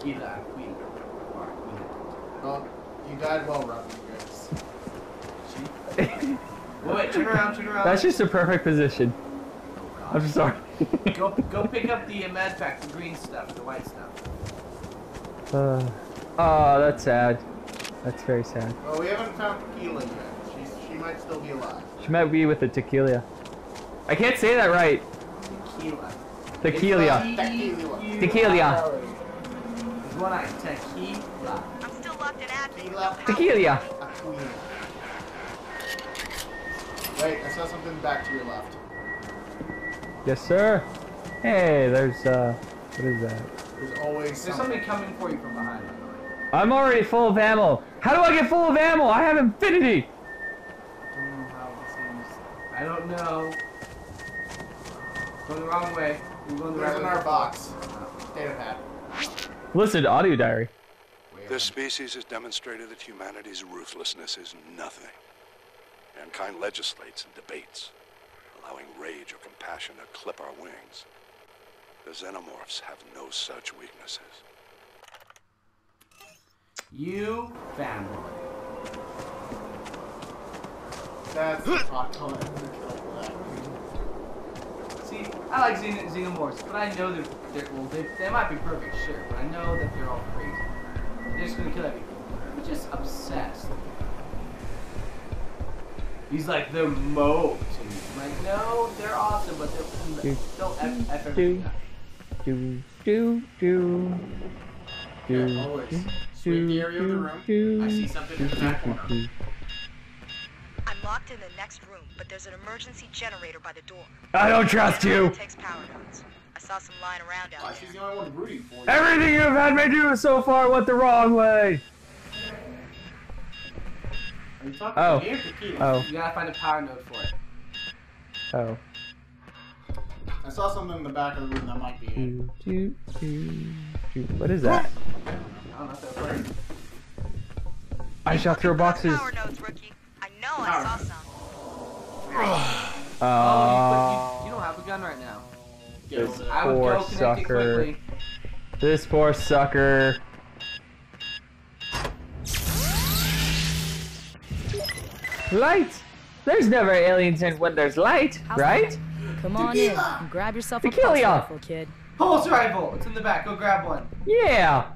Tequila, queen. Or queen. Well, you died well, Ruffy Grace. She. Wait, wait, turn around, turn around. That's just a perfect position. Oh, I'm God. sorry. Go, go pick up the uh, med pack, the green stuff, the white stuff. Uh, oh, that's sad. That's very sad. Well, we haven't found Tequila yet. She's, she might still be alive. She might be with the tequila. I can't say that right. Tequila. Tequila. Tequila. Tequila. There's one. Tequila. I'm still locked in admin. Tequila. Tequila. Wait, I saw something back to your left. Yes, sir. Hey, there's uh, what is that? There's always There's something. somebody coming for you from behind, by the way. I'm already full of ammo. How do I get full of ammo? I have infinity. I don't know how this seems. I don't know. Going the wrong way. You're going the There's right in way. our box. Data pad. Listen to audio diary. This species has demonstrated that humanity's ruthlessness is nothing. Mankind legislates and debates, allowing rage or compassion to clip our wings. The xenomorphs have no such weaknesses. You family. That's the hot color. See, I like xen- xenomorphs, but I know they're, they're well, they, they might be perfect, sure, but I know that they're all crazy. They're just gonna kill everything. They're just obsessed. He's like the most. And I'm like, no, they're awesome, but they're they'll f, f everything. up. Do do do. Do. Yeah, always. Sweep the area of the room. do, I see something in the back corner. Do. I'm locked in the next room, but there's an emergency generator by the door. I don't trust you. takes power nodes. I saw some lying around Why, out she's the only one rooting for you. Everything you've had me do so far went the wrong way. Are you talking Oh. to me? Oh. You gotta find a power node for it. Oh. I saw something in the back of the room that might be it. Do, do, do, do. What is that? I don't know if that works. I shall throw boxes. Power nodes, rookie. I know I saw nodes. some. Oh, you, Uh, you, you don't have a gun right now. This over there. Would Poor go sucker. quickly. this poor sucker. Light. There's never aliens in when there's light, How's right? that? Come on in and grab yourself a Tequila. pulse rifle, kid. Pulse rifle! It's in the back. Go grab one. Yeah.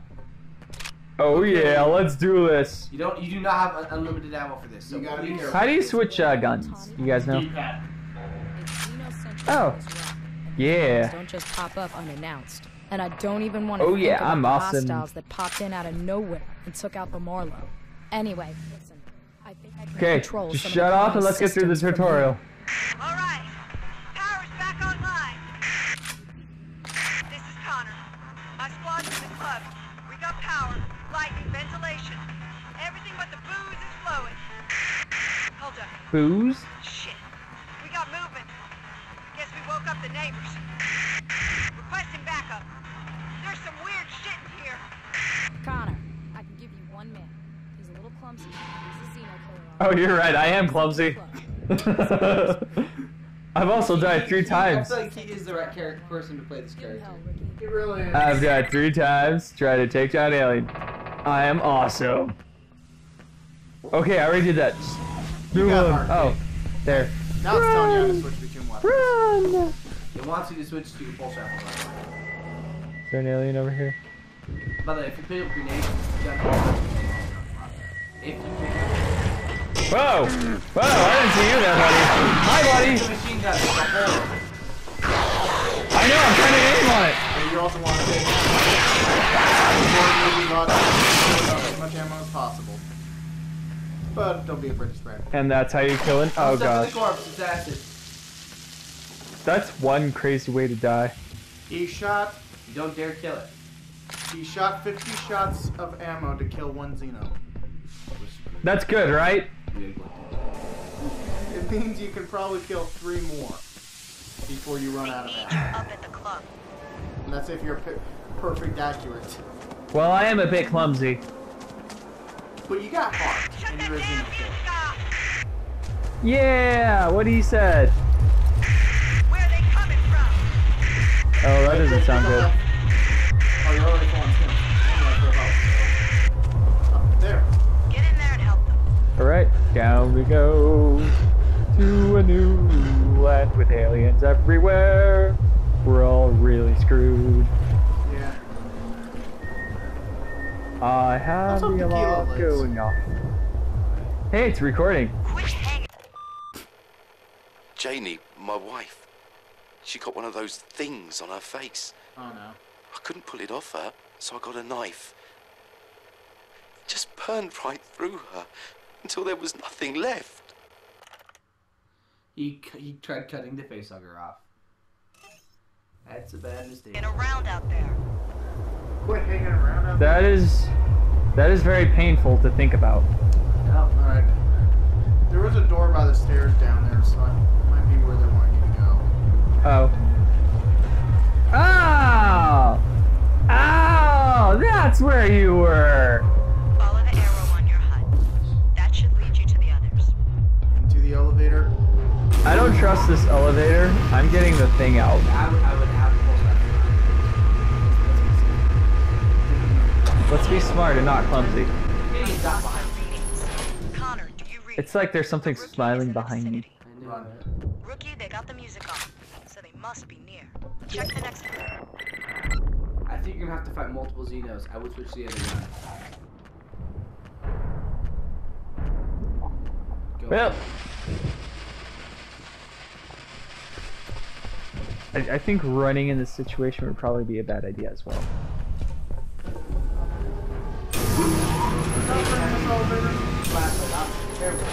Oh Okay. yeah, let's do this. You don't. You do not have unlimited ammo for this. So You gotta be careful. How do you switch uh, guns? You guys know? D-pad. It's xenocentric Oh. Yeah. Don't just pop up unannounced. And I don't even want to Oh, yeah, I'm the awesome. hostiles that popped in out of nowhere and took out the Marlow. Anyway, listen. I think I can Okay, control just some of shut the off and command let's get through the systems from here. tutorial. All right. Power's back online. This is Connor. My squad's in the club. We power, lighting, ventilation. Everything but the booze is flowing. Hold up. Booze? Shit. We got movement. Guess we woke up the neighbors. Requesting backup. There's some weird shit in here. Connor, I can give you one man. He's a little clumsy. He's a Xeno killer. Oh, you're right. I am clumsy. I've also died three times. I feel like he is the right character person to play this character. hell, Ricky. Really is. I've died three times trying to take down alien. I am awesome. Okay, I already did that. Just do got one. Oh, rate. there. now it's telling you how to switch between weapons. Run! It wants you to switch to pulse rifle. Is there an alien over here? By the way, if you pick up grenades, jump off. If you pick Whoa! Whoa! I didn't see you there, buddy. Hi, buddy. machine gun, it's a hole. I know. I'm trying to aim on it. And you also want to take as much ammo as possible. But don't be a British friend. And that's how you kill an. Oh gosh. corpse, it's acid. That's one crazy way to die. He shot You don't dare kill it. he shot 50 shots of ammo to kill one Xeno. That's good, right? It means you can probably kill three more before you run out of ammo. And that's if you're perfect accurate. Well, I am a bit clumsy. But you got heart Yeah, what he said. Where they coming from? Oh, that doesn't sound good. Oh, you're already falling. Oh, there. Get in there and help them. Alright. Down we go to a new land with aliens everywhere. We're all really screwed. Yeah. I have What's up, the alarm going off. Hey, it's recording. Janie, my wife, she got one of those things on her face. Oh no. I couldn't pull it off her, so I got a knife. It just burned right through her until there was nothing left. He, he tried cutting the facehugger off. That's a bad mistake. And around out there. Quit hanging around out That is that is very painful to think about. No. Alright. There was a door by the stairs down there, so it might be where they want you to go. Oh. Oh! Oh! That's where you were! I don't trust this elevator. I'm getting the thing out. I would, I would have to pull Let's be smart and not clumsy. Getting shot behind me. Connor, do you read? It's like there's something The rookie is smiling behind me. I knew Run. it. Rookie, they got the music on, so they must be near. Check the next floor. I think you're gonna have to fight multiple Xenos. I would switch the other guy. Go. Well. I, I think running in this situation would probably be a bad idea as well. flashlight off is terrible.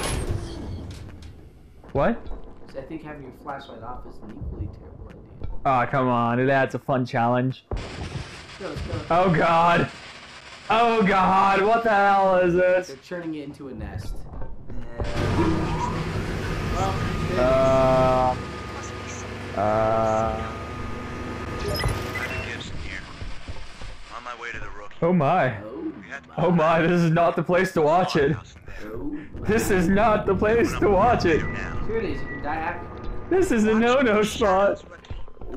What? I think having your flashlight off is an equally terrible idea. Oh, come on. That's a fun challenge. Go, go. Oh, God. Oh, God. What the hell is this? They're turning it into a nest. Uh. Rookie. Oh, my. Oh, We had to Oh, my. This is not the place to watch it. oh. This is not the place to watch it. Now. Here it is. You can die. This is a no-no spot.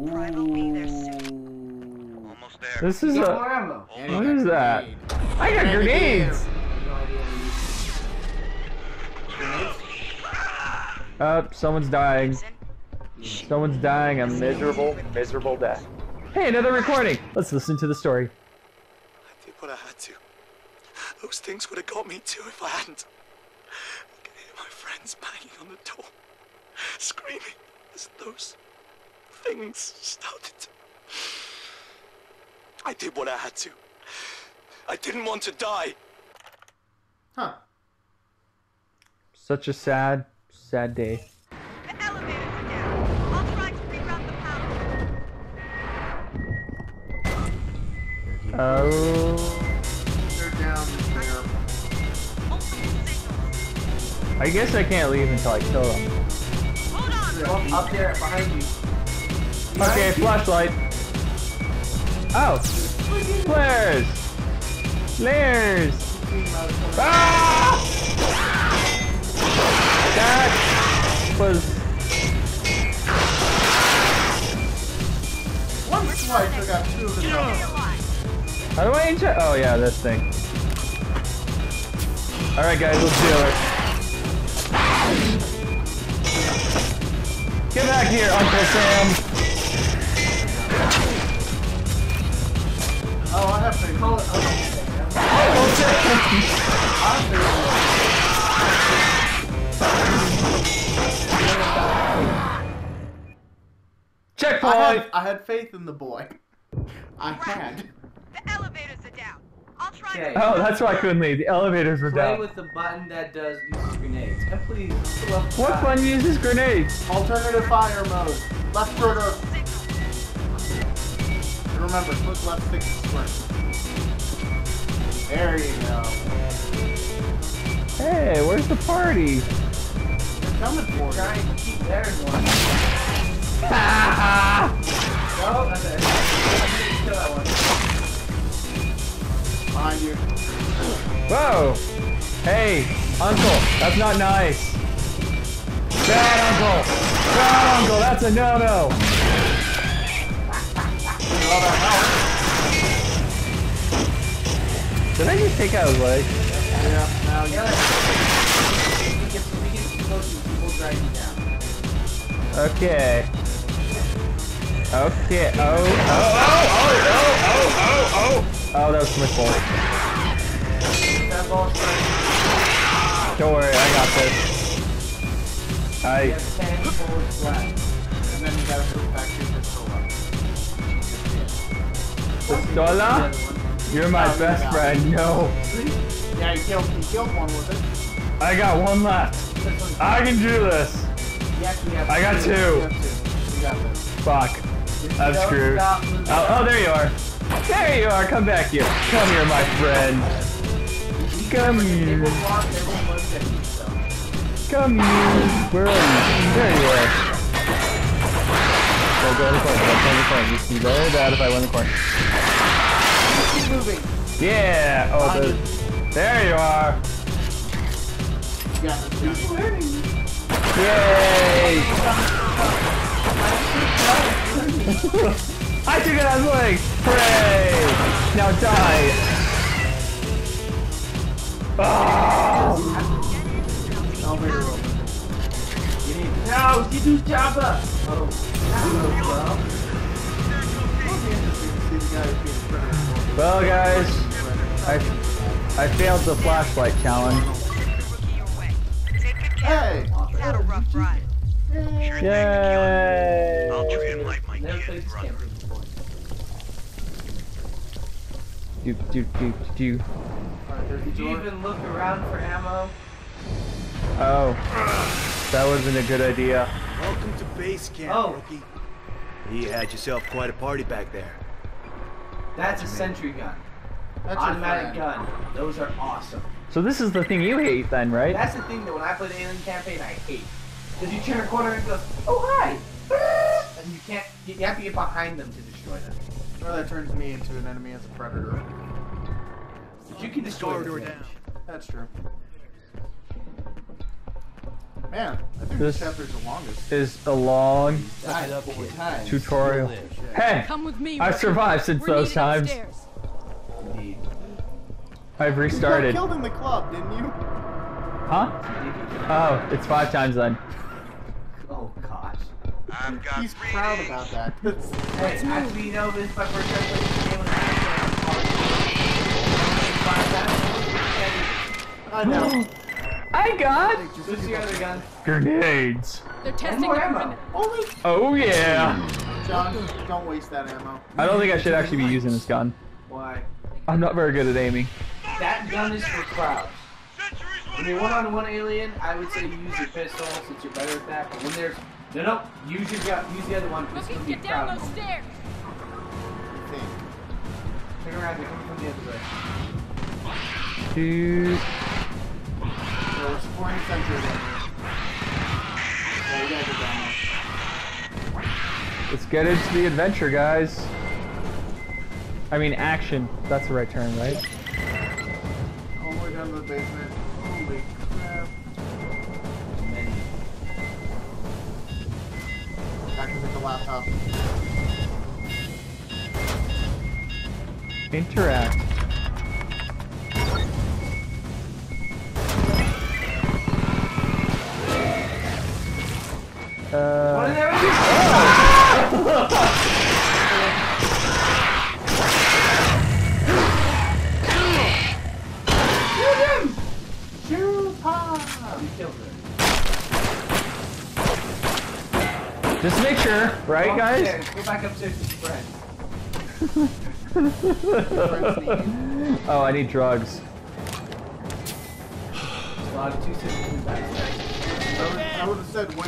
Pride will be there soon. Ooh. Almost there. This is a. more ammo. Hold What on. is that? I got grenades. No idea what Uh, someone's dying. Listen, Someone's dying a miserable, miserable death. Hey, another recording. Let's listen to the story. I did what I had to. Those things would have got me too if I hadn't. I could hear my friends banging on the door, screaming as those things started to. I did what I had to. I didn't want to die. Huh. Such a sad, sad day. Oh. They're down there. I guess I can't leave until I kill them. Hold on, Well, up there behind you. Okay, flashlight. Oh. Flares. Flares. Ah! That was. One swipe took out two of the Stay dogs. alive. How do I inject? Oh yeah, this thing. All right, guys, let's do it. Get back here, Uncle Sam. Oh, I have faith. Call it. Uncle Sam. I Checkpoint. had, I had faith in the boy. I had. The elevators are down. I'll try Okay. to. Oh, that's why I couldn't leave. The elevators were Play down. with the button that does uses grenades. And please, pull up What side. button uses grenades? Alternative fire mode. Left trigger. And remember, click left stick to sprint. There you go. Hey, where's the party? They're coming for you. Trying to keep theirs one. Ah! No, that's it. I didn't kill that one behind you. Whoa! Hey, Uncle, that's not nice. Bad Uncle! Bad Uncle, that's a no-no! Did I just take out his leg? Yeah, now. Okay. Okay. Oh, oh, oh, oh, oh, oh, oh, oh. Oh, that was my fault. Don't worry, I got this. I. have 10 bullets left. And then you gotta move back to your pistola. You're my Oh, best friend. No. Yeah, you killed, you killed one with it. I got one left. I can do this. I got two. Fuck. I'm screwed. Oh, oh, there you are. There you are. Come back here. Come here, my friend. Come here. will walk, they won't look at you, so. Come here. Where are you? There you are. Go, go in the corner. Go in the corner. You see very bad if I win the corner. Keep moving. Yeah. Oh, the, there you are. You got this. Johnny. Yay. I took it on leg. Hooray. Now die. Oh. Elevator open. You need. No, you do Jabba! Oh, well. It'll be interesting to see the guy who's being predator for. Well, guys, I, I failed the flashlight challenge. Rookie your way. Take good care. Hey! Had a rough ride. Sure thing, Keelan. Yay! I'll treat him like my kid brother. Do do do do. Alright, Did you even look around for ammo? Oh, that wasn't a good idea. Welcome to base camp, Oh. rookie. You had yourself quite a party back there. That's a sentry gun. That's your Automatic gun. Those are awesome. So this is the thing you hate then, right? That's the thing that when I play the Alien campaign, I hate. Because you turn a corner and it goes, oh hi! And you can't, you have to get behind them to destroy them. Or that turns me into an enemy as a predator. But you can destroy Corridor them. down. That's true. Man, I think This- this chapter's the longest. Is a long Died up four times. tutorial. Hey, Come with me. I've survived since We're those times. upstairs. Indeed. I've restarted. You got killed in the club, didn't you? Huh? Oh, it's five times then. He's three proud days. about that. That's- Hey, actually, you know, this is my first time playing this game with a I know. I got Who's the other gun? grenades. They're testing more ammo. Only Oh yeah. John, don't waste that ammo. I don't think I should actually be using this gun. Why? I'm not very good at aiming. That gun is for crowds. When you're one-on-one alien, I would say use your pistol since you're better at that. But when there's no, no, use your gun. Use the other one. It's Rookie, gonna be a get down crowd. those stairs. I think. Turn around. They're coming from the other way. Dude. So we're supporting Sentry right here. Yeah, you gotta get down there. Let's get into the adventure, guys. I mean, action. That's the right term, right? All the way down to the basement. Laptop. Interact. Sure, right, Go guys? upstairs. Go back upstairs with your friend. oh, I need drugs. Log two systems backstage. I would, have said wait.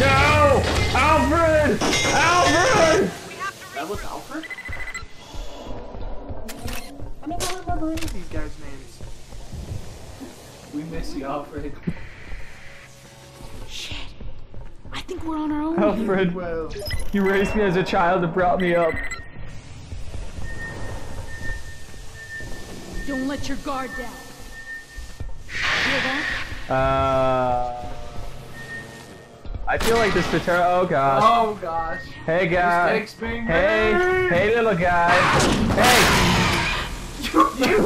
No! Alfred! Alfred! That was Alfred? I don't remember any of these guys' names. We miss you, Alfred. We're on our own. Alfred, Well, you raised me as a child and brought me up. Don't let your guard down. Hear that? Uh, I feel like this tutorial. Oh gosh. Oh gosh. Hey guy. Hey, made. hey little guy. Hey. You, you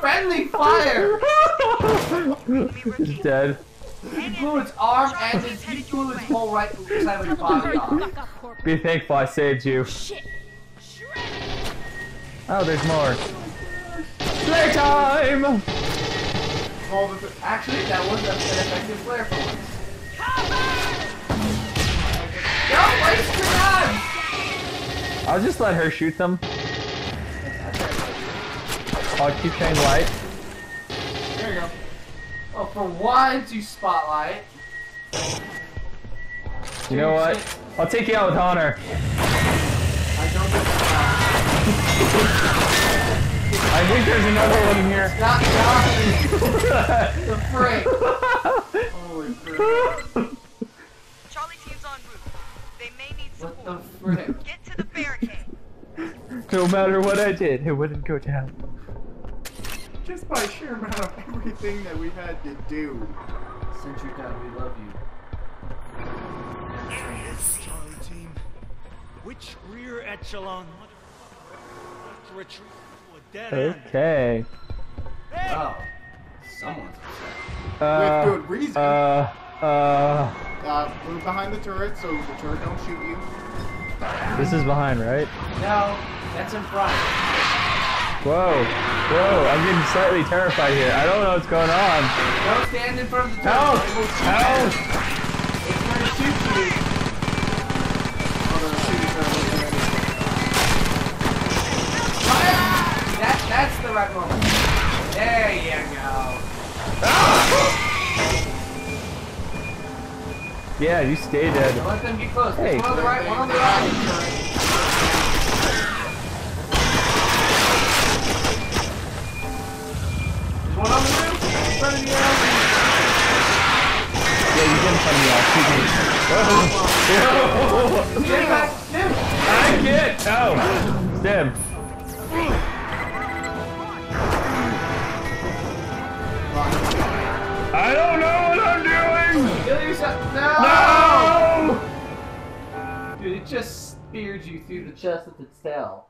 friendly fire! He's dead. You blew its arm and its, you blew its whole right side of its body off. fuck up, Corporal. Be thankful I saved you. Shit. Oh, there's more. Playtime! All Actually, that was an effective flare for once. Don't waste your time! I'll just let her shoot them. I'll keep shining light. There. Oh, for once, you spotlight. You know what? I'll take you out with honor. I don't think it's I think there's another one in here. not Johnny. the frick. Holy crap. Charlie team's en route. They may need What support. the frick? Get to the barricade. No matter what I did, it wouldn't go down. Just by sheer amount of everything that we've had to do. Sentry God, we love you. Charlie team. Which rear echelon motherfucker to retreat to a dead end? Okay. Oh. Someone's upset. Uh, With good reason. uh, uh, Uh, move behind the turret so the turret don't shoot you. this is behind, right? No, that's in front. Whoa, whoa, I'm getting slightly terrified here. I don't know what's going on. Don't stand in front of the Help! turret. It Help! It's going to shoot you. Oh, the shooting turret was ready. Fire! That, that's the right moment. There you go. Yeah, you stay dead. Don't let them get close. Hey. One on the right, one on the right. There's one on the roof. In front of you. Yeah, you get in front of me. I'll shoot me. Whoa. Get back. Dude. I can't. Oh, stem. I don't know what I'm doing. Kill yourself. No! No. Dude, it just speared you through the chest with its tail.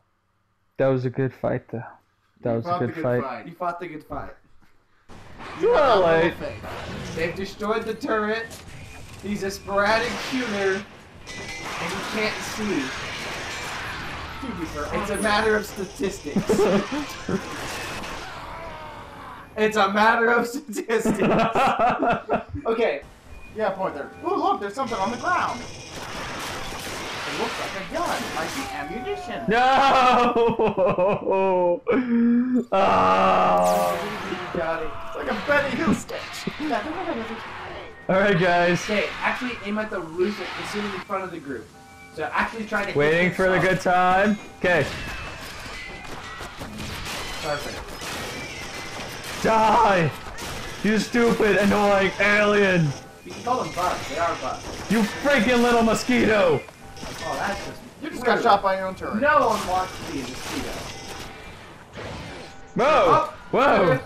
That was a good fight, though. That was a Fought the good fight. You fought the good fight. Like. They've destroyed the turret. He's a sporadic shooter, and you can't see. It's a matter of statistics. it's a matter of statistics. Okay, Yeah, point there. Oh, look, there's something on the ground. It looks like a gun. Might be ammunition. no. Ah. Got it. It's like a Benny Hill sketch. All right, guys. Okay, actually aim at the roof as soon in front of the group. So actually try to hit Waiting this for the good time. Okay. Perfect. Die! You stupid, annoying alien! You can call them bugs. They are bugs. You freaking little mosquito! Oh, that's just. You just got shot by your own turret. No one wants to be a mosquito. Whoa! Oh, Whoa!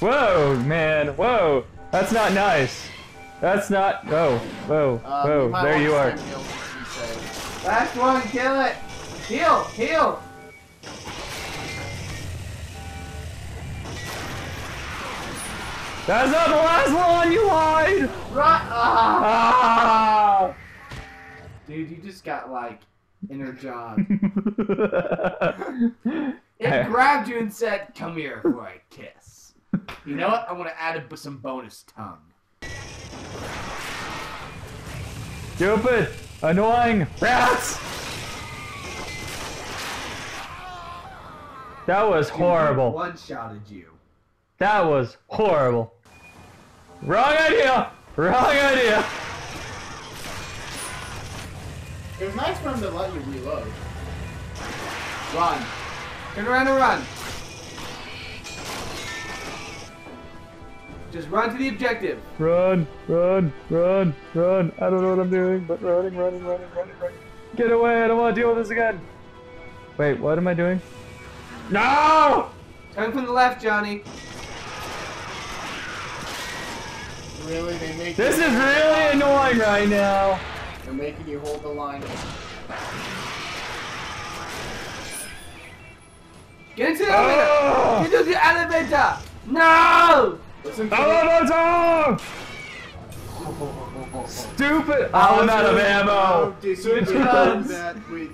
Whoa, man! Whoa! That's not nice. That's not. Whoa! Whoa! Uh, Whoa! might There you are. you. Last one, kill it. Heal, heal. That's not the last one. You lied. Run. Ah. Ah! Dude, you just got like inner job. It grabbed you and said, "Come here for a kiss." You know what? I want to add a, some bonus tongue. Stupid, annoying rats. That was horrible. One shotted you. That was horrible. Wrong idea. Wrong idea. It was nice for him to let you reload. Run. Turn around and run. Just run to the objective. Run, run, run, run. I don't know what I'm doing, but running, running, running, running, running. Get away, I don't want to deal with this again. Wait, what am I doing? No! Turn from the left, Johnny. Really, they make This is really annoying right now. They're making you hold the line. Get into the ah! elevator. Oh! Get into the elevator. No! Listen oh, to Elevator! Stupid! Oh, I'm out of ammo! did Switch you guns. that with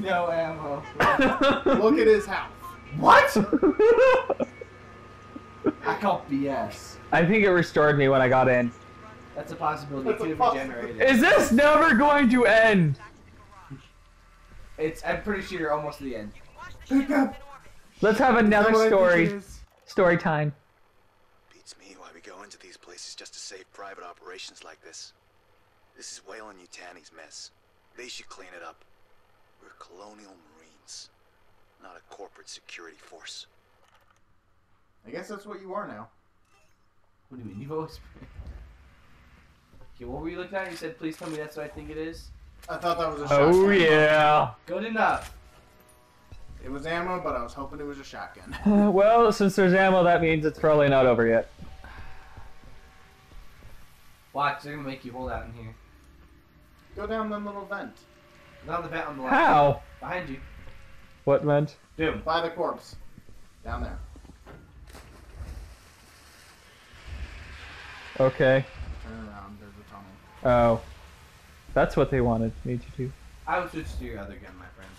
No ammo. Look at his house. What? I call BS. I think it restored me when I got in. That's a possibility. That's It a could have possibility. regenerated. Is this never going to end? It's. I'm pretty sure you're almost to the end. Pick up. Let's have another Is that what I think it story. Story time. Beats me why we go into these places just to save private operations like this. This is Weyland-Yutani's mess. They should clean it up. We're colonial marines, not a corporate security force. I guess that's what you are now. What do you mean? You've always. Okay, what were you looking at? You said, please tell me that's what I think it is. I thought that was a shotgun. Oh yeah. Good enough. It was ammo, but I was hoping it was a shotgun. Uh, well, since there's ammo, that means it's probably not over yet. Watch, they're gonna make you hold out in here. Go down the little vent. Not the vent on the left. How? Behind you. What vent? Boom. By the corpse. Down there. Okay. Turn around. There's a tunnel. Oh. That's what they wanted me to do. I would switch to your other gun, my friend.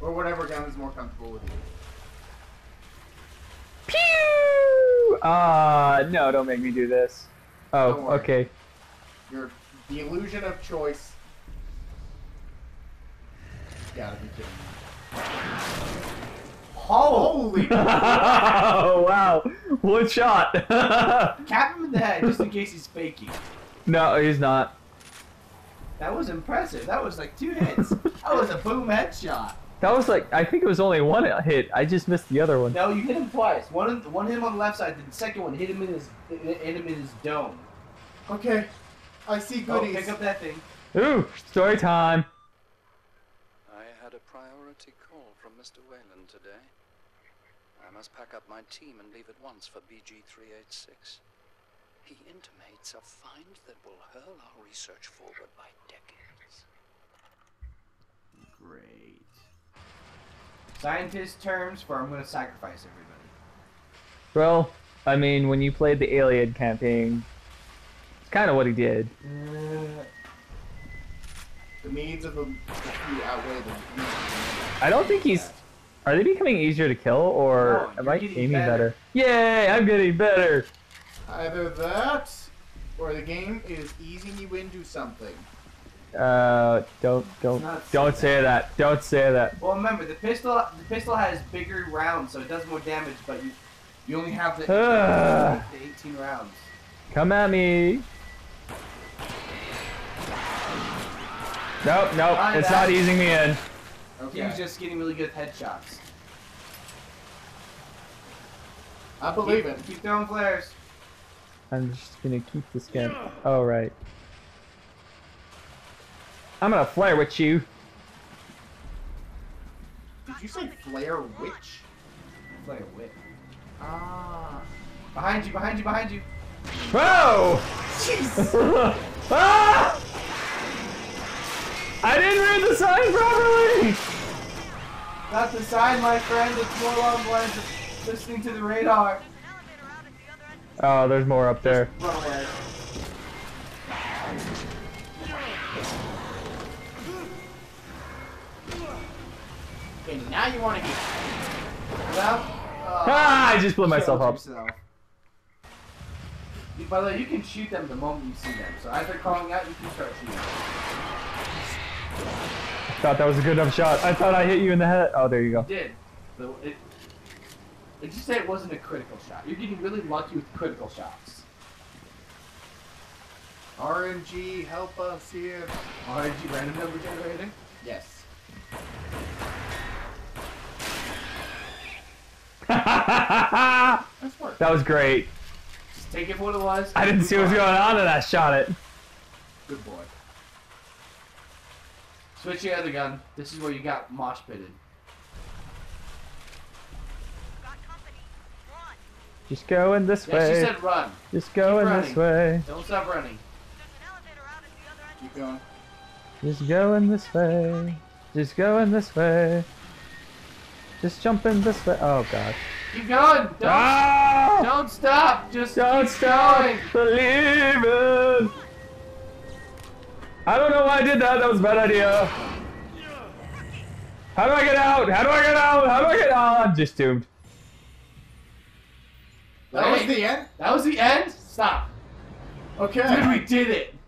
Or whatever gun is more comfortable with you. Pew! Ah, no, don't make me do this. Oh, okay. Your the illusion of choice. You gotta be kidding me. Holy! oh, wow. One shot. Cap him in the head just in case he's faking. no, he's not. That was impressive. That was like two hits. that was a boom headshot. That was like, I think it was only one hit. I just missed the other one. No, you hit him twice. One, one hit him on the left side. The second one hit him in his, hit him in his dome. okay. I see Oh, goodies. pick up that thing. Ooh, story time. I had a priority call from Mr. Weyland today. I must pack up my team and leave at once for BG-386. He intimates a find that will hurl our research forward by decades. Great. Scientist terms for I'm gonna sacrifice everybody. Well, I mean, when you played the Alien campaign, it's kind of what he did. Uh, the needs of the, the few outweigh the needs of the many. I don't think he's. Are they becoming easier to kill, or No, am I aiming better. better? Yay! I'm getting better. Either that, or the game is easing you into something. Uh, don't don't don't say say that. Don't say that. Well, remember the pistol. The pistol has bigger rounds, so it does more damage, but you you only have the, the 18 rounds. Come at me. Nope, nope. Try it's that. not easing me in. Okay. He's just getting really good headshots. I believe keep, it. Keep throwing flares. I'm just gonna keep this gun. Oh right. I'm gonna flare with you. Did you say flare witch? Flare whip. Ah. Behind you! Behind you! Behind you! Whoa! Jeez! ah! I didn't read the sign properly. Not the sign, my friend. It's more along the lines listening to the radar. Oh, there's more up there. Okay, now you want to get. Well, uh, Ah, I just blew myself up. yourself. By the way, you can shoot them the moment you see them. So as they're calling out, you can start shooting. I thought that was a good enough shot. I thought I hit you in the head. Oh, there you go. You did. So it, it just say it wasn't a critical shot. You're getting really lucky with critical shots. RNG, help us here. RNG random number generator. Yes. that was great. Just take it for what it was. I didn't see what was going on and I shot it. Good boy. Switch your other gun. This is where you got mosh pitted. Got company. Run. Just going this Yeah, she said run. Just going this way. Don't stop running. There's an elevator out at the other end. Keep going. Just going this way. Just going this way. Just jumping this way. Oh gosh. Keep going. Don't, Ah! don't stop. Just Don't keep stop going. believing. I don't know why I did that. That was a bad idea. How do I get out? How do I get out? How do I get out? I'm just doomed. That was the end? That was the end? Stop. Okay. Dude, we did it.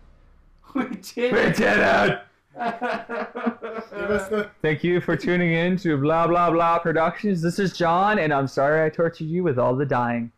We did We it. did it. Thank you for tuning in to Blah Blah Blah Productions. This is John, and I'm sorry I tortured you with all the dying.